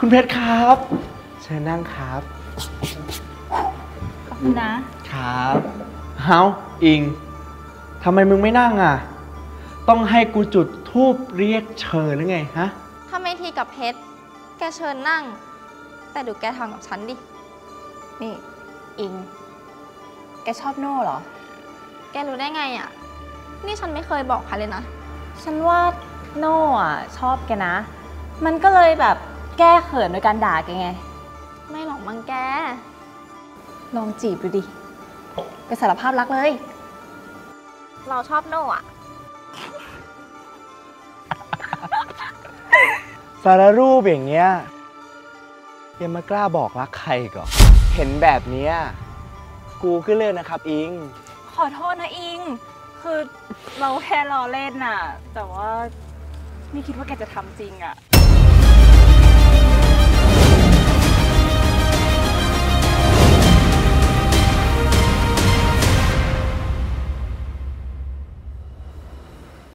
คุณเพชรครับ เชิญนั่งครับ ขอบคุณนะ ครับเฮาอิงทำไมมึงไม่นั่งอะ ต้องให้กูจุดทูบเรียกเชิญหรือไงฮะถ้าไม่ทีกับเพชร แกเชิญนั่ง แต่ดูแกทำกับฉันดิ นี่ อิง แกชอบโน่เหรอ แกรู้ได้ไงอะ นี่ฉันไม่เคยบอกใครเลยนะ ฉันว่าโน่อะชอบแกนะ มันก็เลยแบบ แก้เขินโดยการด่าแกไง ไม่หรอกมังแก ลองจีบดูดิ ไปสารภาพรักเลย เราชอบโน่อะสารรูปอย่างเงี้ยยังมากล้าบอกรักใครก่อนเห็นแบบเนี้ยกูขึ้นเลยนะครับอิง ขอโทษนะอิง คือเราแค่ล้อเล่นน่ะ แต่ว่าไม่คิดว่าแกจะทำจริงอะ